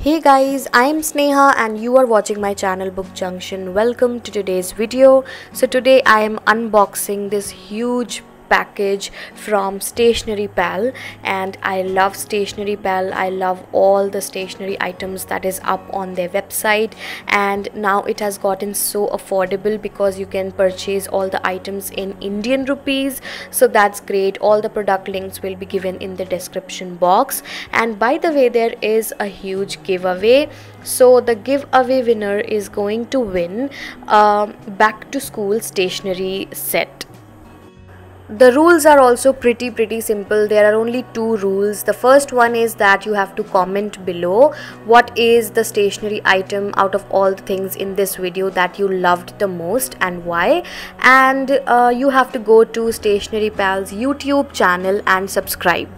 Hey guys, I am Sneha and you are watching my channel Book Junction. Welcome to today's video. So today I am unboxing this huge package from stationery pal. And i love stationery pal. I love all the stationery items that is up on their website. And now it has gotten so affordable because you can purchase all the items in indian rupees. So that's great. All the product links will be given in the description box. And by the way there is a huge giveaway. So the giveaway winner is going to win a back to school stationery set the rules are also pretty pretty simple. There are only two rules. The first one is that you have to comment below what is the stationery item out of all the things in this video that you loved the most and why. And uh, you have to go to stationery pals youtube channel and subscribe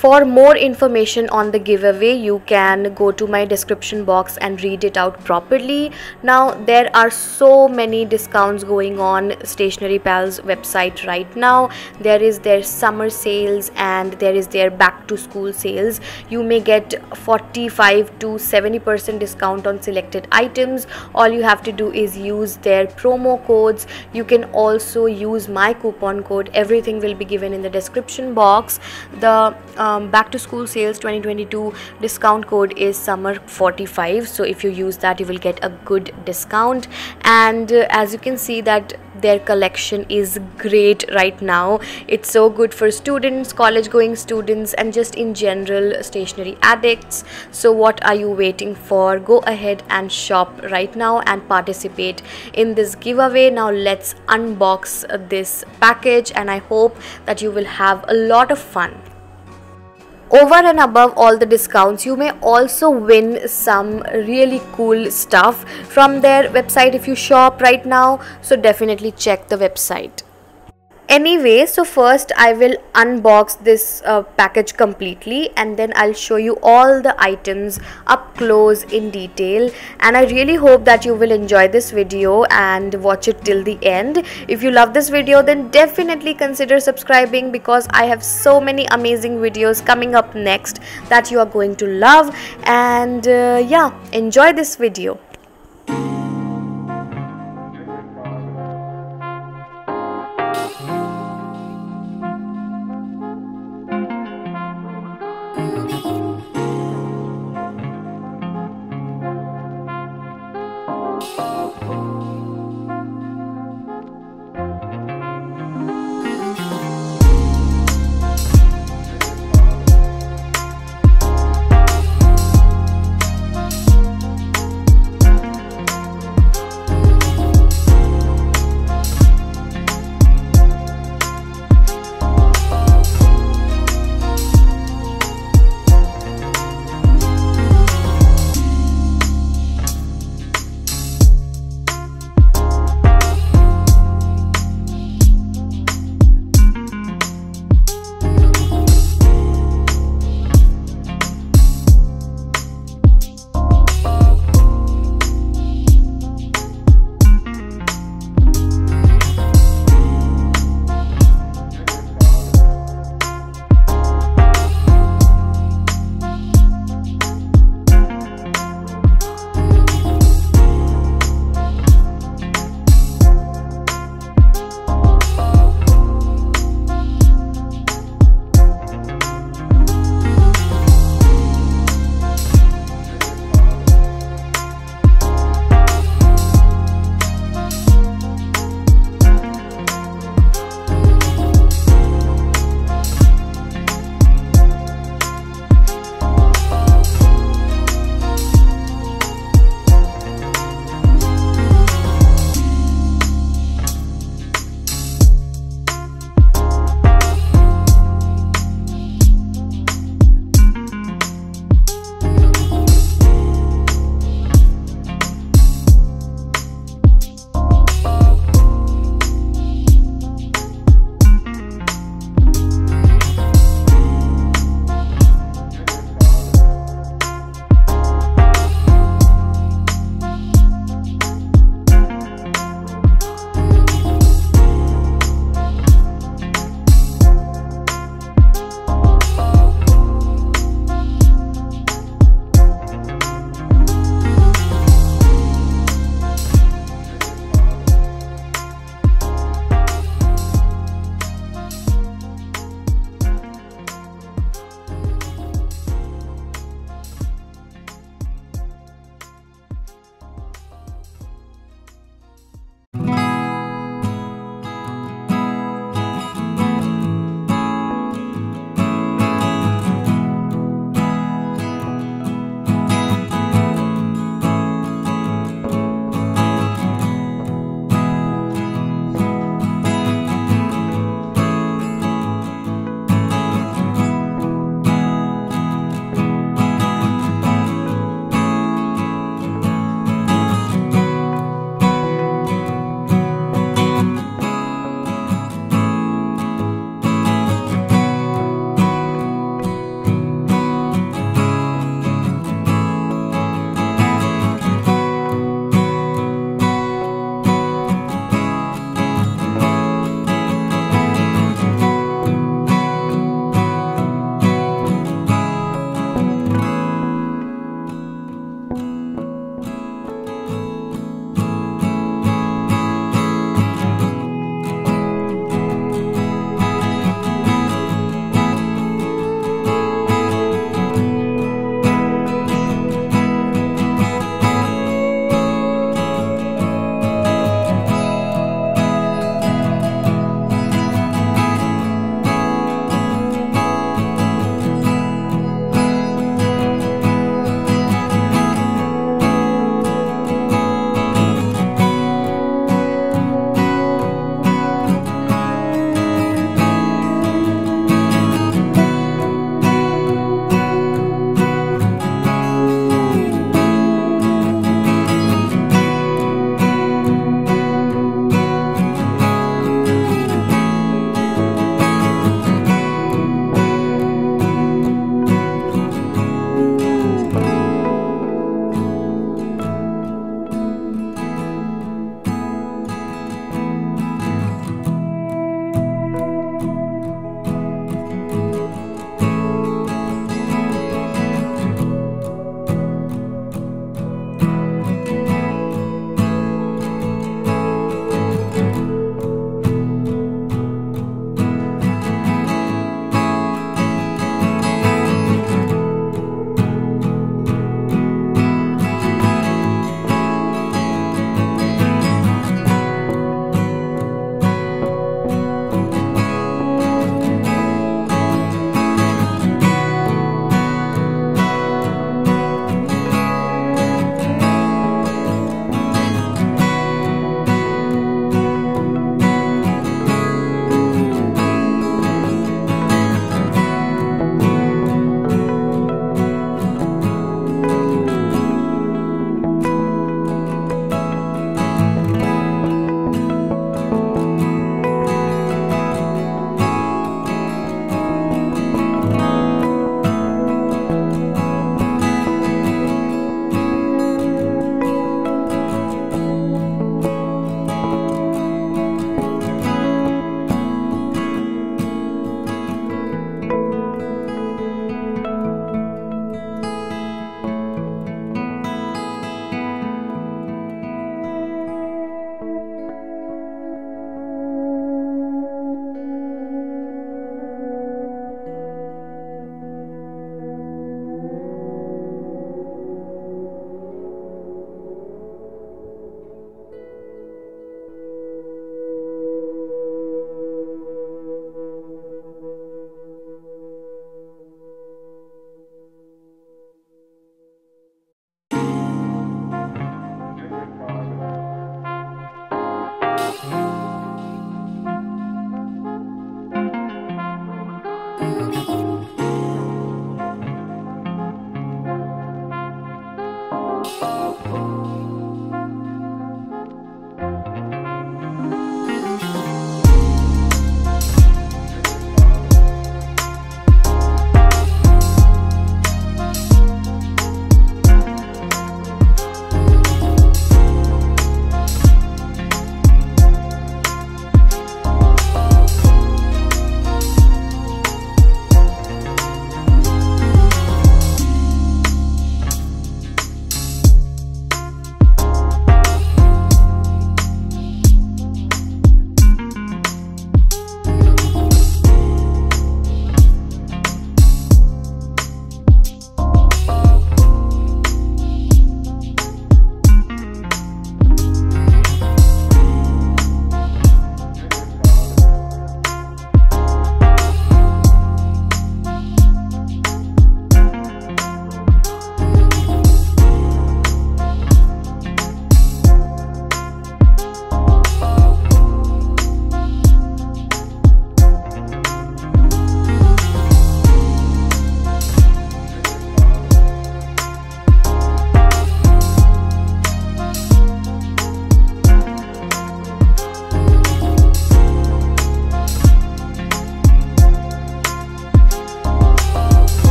for more information on the giveaway you can go to my description box and read it out properly. Now there are so many discounts going on stationery pals website right now. There is their summer sales and there is their back to school sales. You may get 45 to 70 percent discount on selected items. All you have to do is use their promo codes. You can also use my coupon code. Everything will be given in the description box. The uh, um, back to school sales 2022 discount code is summer 45 so if you use that you will get a good discount. And uh, as you can see that their collection is great right now. It's so good for students college going students and just in general stationery addicts. So what are you waiting for? Go ahead and shop right now and participate in this giveaway. Now let's unbox this package and i hope that you will have a lot of fun over and above all the discounts you may also win some really cool stuff from their website if you shop right now. So definitely check the website anyway so first i will unbox this uh, package completely and then i'll show you all the items up close in detail. And i really hope that you will enjoy this video and watch it till the end. If you love this video then definitely consider subscribing because i have so many amazing videos coming up next that you are going to love. And uh, yeah enjoy this video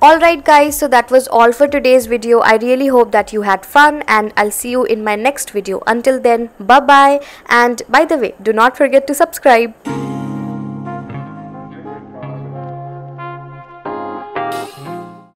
Alright guys, so that was all for today's video. I really hope that you had fun and I'll see you in my next video. Until then, bye bye and by the way, do not forget to subscribe.